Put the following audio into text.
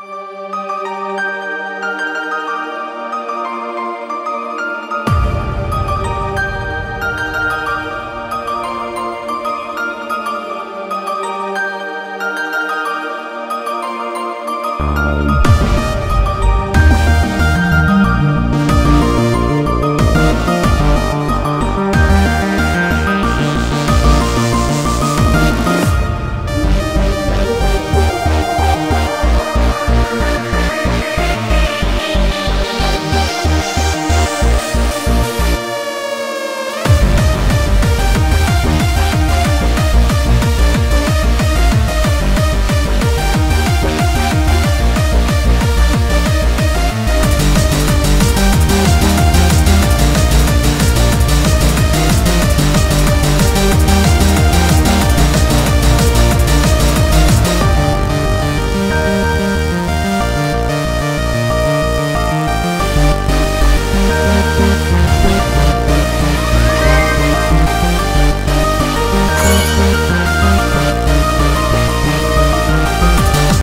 Música